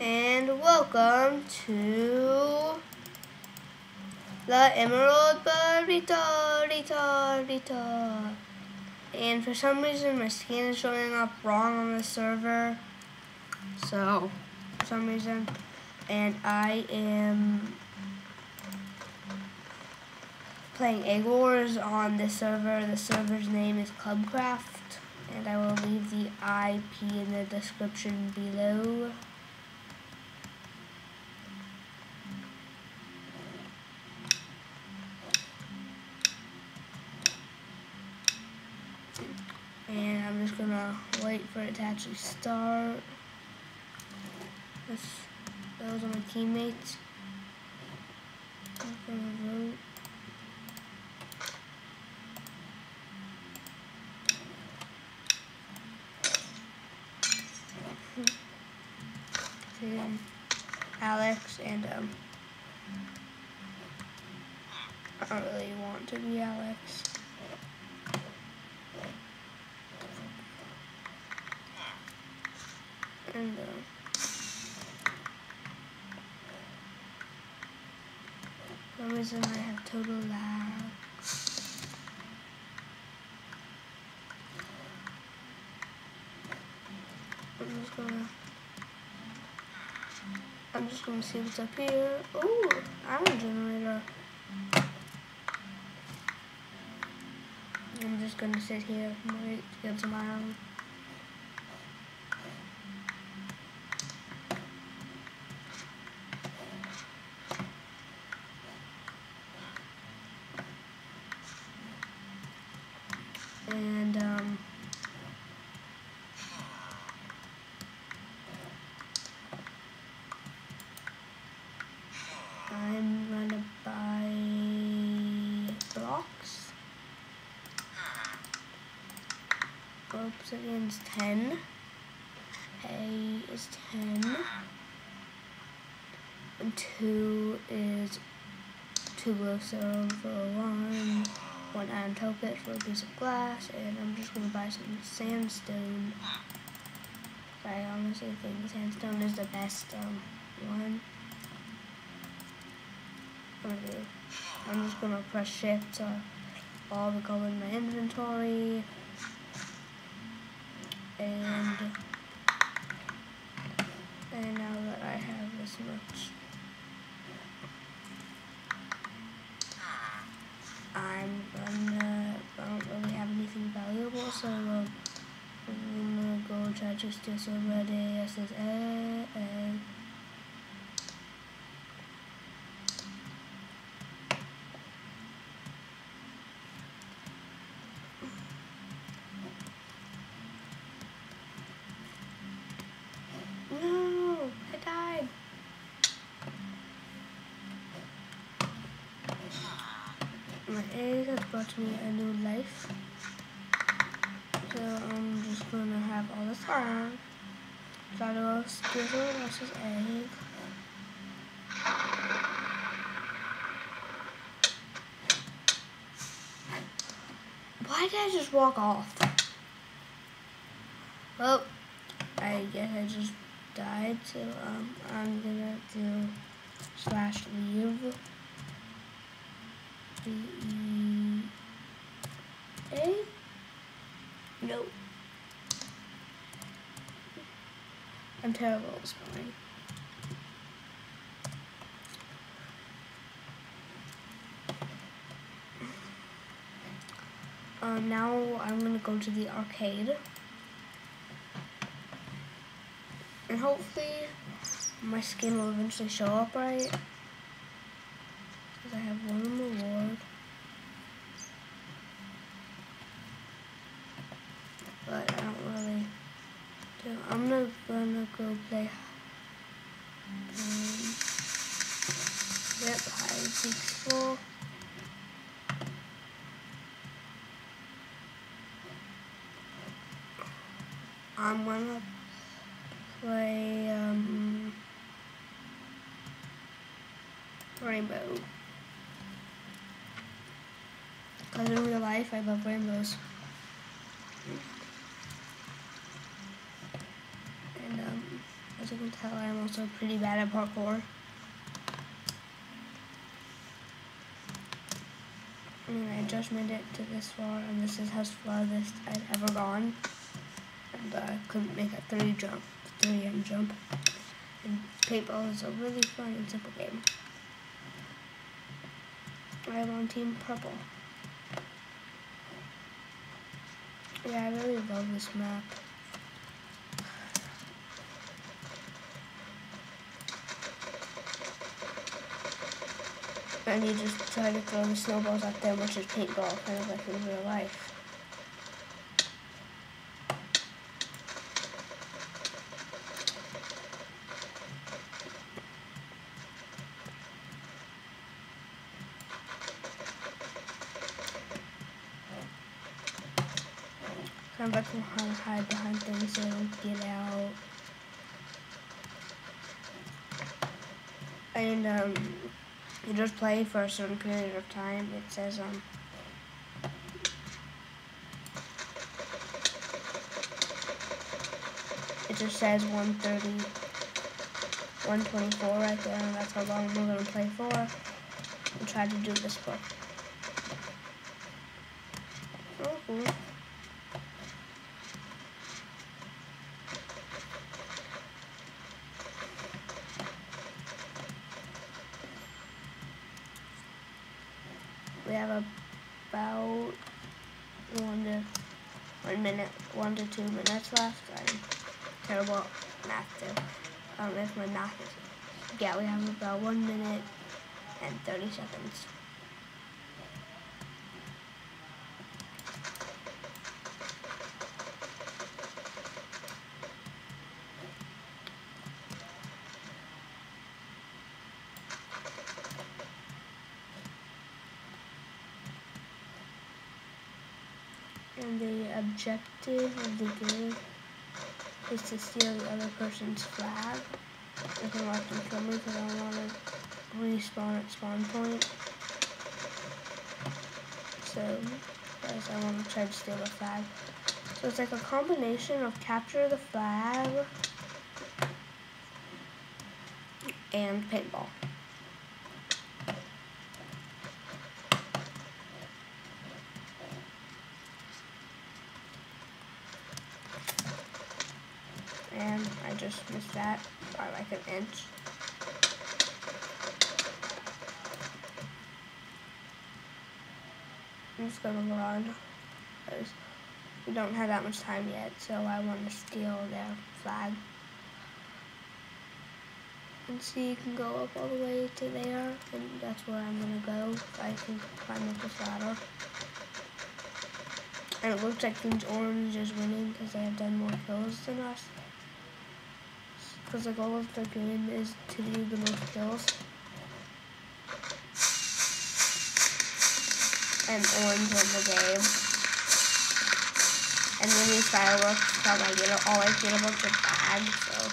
and welcome to the Emerald Burrito, Rito, Rito. And for some reason my skin is showing up wrong on the server. So, for some reason. And I am playing Egg Wars on this server. The server's name is CubeCraft. And I will leave the IP in the description below. and I'm just gonna wait for it to actually start. Those are my teammates. Alex and um, I don't really want to be Alex. And uh, for reason I have total lag. I'm just gonna I'm just gonna see what's up here. Ooh, iron generator. I'm just gonna sit here and wait to get some iron. and um, I'm gonna buy blocks. Obsidian's 10. A is 10. And 2 is 2 glowstone for 1 one iron token for a piece of glass, and I'm just going to buy some sandstone. I honestly think sandstone is the best um, one. I'm just going to press shift to all the go in my inventory. And, and now that I have this much I'm gonna, I don't really have anything valuable, so uh, I'm gonna go try to steal somebody else's egg. egg. No, I died. My egg has brought me a new life. So I'm just gonna have all this iron. Try to someone else's egg. Why did I just walk off? Well, I guess I just died, so um, I'm gonna do slash leave. E A? No. I'm terrible at spelling. Um, now I'm gonna go to the arcade. And hopefully my skin will eventually show up right. Because I have one reward. But I don't really do. I'm not go play. Um, yep, and seek full. I'm gonna play um, rainbow. Because in real life, I love rainbows. And um, as you can tell, I'm also pretty bad at parkour. I mean, I just made it to this far, and this is how farthest I've ever gone. And uh, I couldn't make a three jump, three end jump. And paintball is a really fun and simple game. I'm on Team Purple. Yeah, I really love this map. And you just try to throw the snowballs at them, which is paintball, kind of like in real life. Of like how to hide behind things so they don't get out. And um, you just play for a certain period of time. It says um it just says 130 124 right there and that's how long we're gonna play for and try to do this book. Oh cool. We have about one to one to two minutes left. I'm terrible at math too. Know um, if my math is. Yeah, we have about one minute and 30 seconds. And the objective of the game is to steal the other person's flag. I can watch them kill me because I want to respawn at spawn point. So, guys, I want to try to steal the flag. So it's like a combination of capture the flag and paintball. and I just missed that by like an inch. I'm just gonna run because we don't have that much time yet, so I want to steal their flag. And see, you can go up all the way to there, and that's where I'm gonna go. I can climb up this ladder. And it looks like Team Orange is winning because they have done more kills than us because the goal of the game is to do the most kills. And orange win the game. And then these fireworks come, I get always get a bunch of bags, so.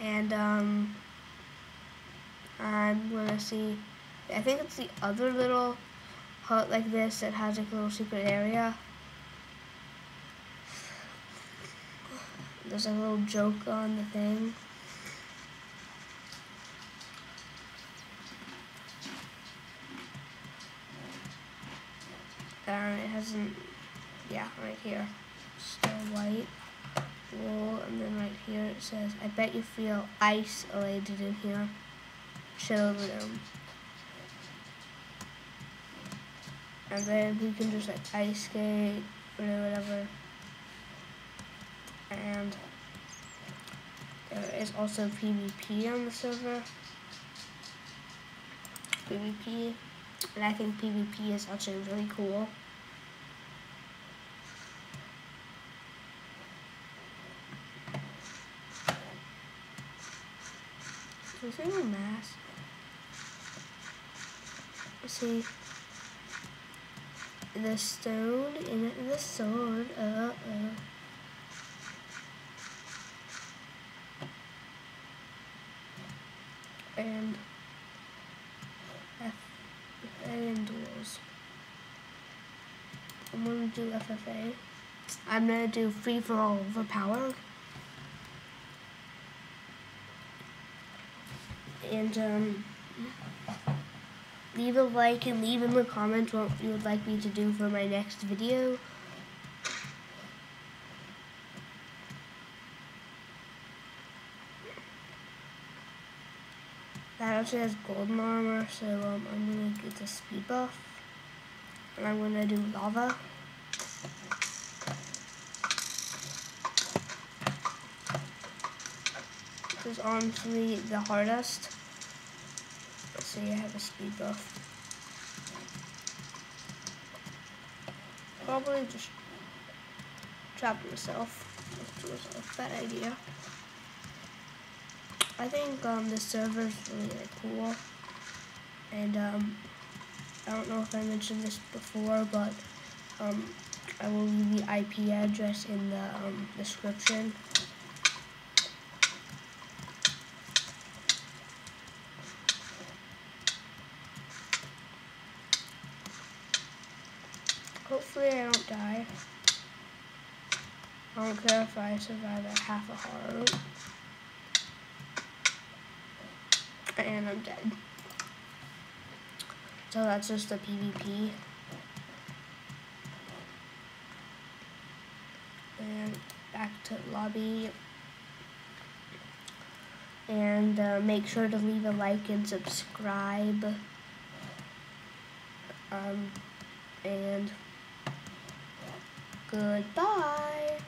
And um I'm gonna see, I think it's the other little hut like this that has like a little secret area. There's a little joke on the thing. And it hasn't, yeah, right here, still white wool, and then right here it says, I bet you feel isolated in here chill them. And then we can just like ice skate or whatever. And there is also PvP on the server. PvP. And I think PvP is actually really cool. Is there a mask? See the stone in the sword. Uh oh. and F and duels. I'm gonna do FFA. I'm gonna do free for all overpower. And um, leave a like and leave in the comments what you would like me to do for my next video. That actually has golden armor, so um, I'm gonna get the speed buff. And I'm gonna do lava. This is honestly the hardest. See, I have a speed buff. Probably just trap myself. myself. Bad idea. I think um, this server is really, really cool. And um, I don't know if I mentioned this before, but um, I will leave the IP address in the um, description. Hopefully I don't die. I don't care if I survive at half a heart. and I'm dead. So that's just a PvP. And back to lobby. And uh, make sure to leave a like and subscribe. Um, and goodbye.